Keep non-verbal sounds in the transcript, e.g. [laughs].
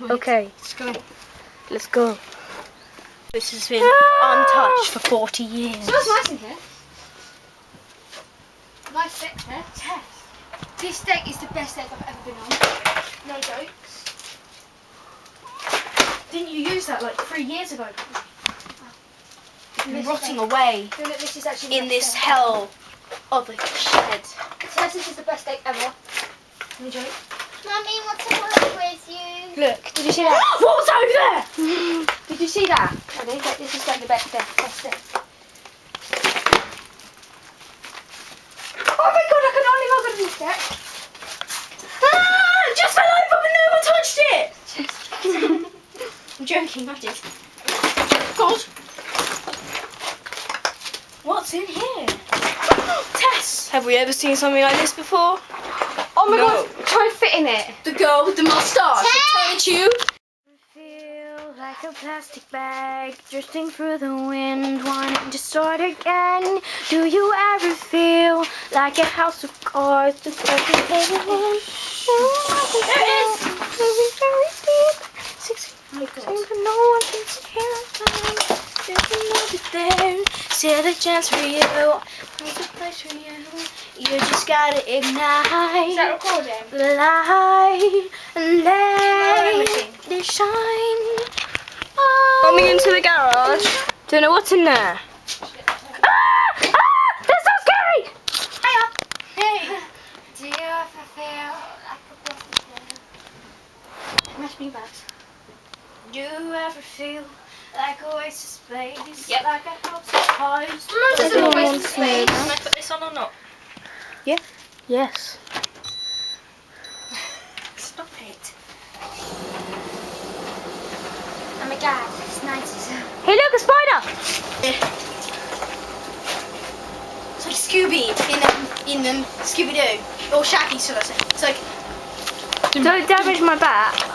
Okay, Let's go. let's go. This has been untouched for 40 years. Smells nice in here. Nice steak here. Test. This steak is the best steak I've ever been on. No jokes. Didn't you use that like three years ago? This Rotting steak- away No, look, this is actually in this steak. hell of a shed. Test, this is the best steak ever. No joke. Mummy, what's the matter with you? Look, did you see that? [gasps] what was over there? [gasps] Did you see that? Ready? Look, this is like the best steak. Best steak. Oh my god, I can only hold on to this steak. Ah, just fell over, but no one touched it. [laughs] I'm joking, I did. God. What's in here? [gasps] Tess. Have we ever seen something like this before? Oh my No. god, try and fit in it. The girl with the mustache. The turn tube. Feel like a plastic bag drifting through the wind, wanting to start again. Do you ever feel like a house of cards just? There it is. Very, very deep. Six Oh my feet, God. no one can hear. There's another there. A chance for you. A place for you. You just gotta ignite Is that recording? the light and let it shine. Oh. Coming into the garage. Don't know what's in there. Ah! Ah! That's so scary! Hey. Do you ever feel like a plastic bag? Must. Do you ever feel like a waste of space? Yep. Like a house of cards? This is a waste of space. Can I put this on or not? Yes. Stop it. Oh my god, it's nice. Hey, look, a spider! It's like Scooby in um, in um, Scooby Doo or Shaggy, should I say? It's like Don't damage my back.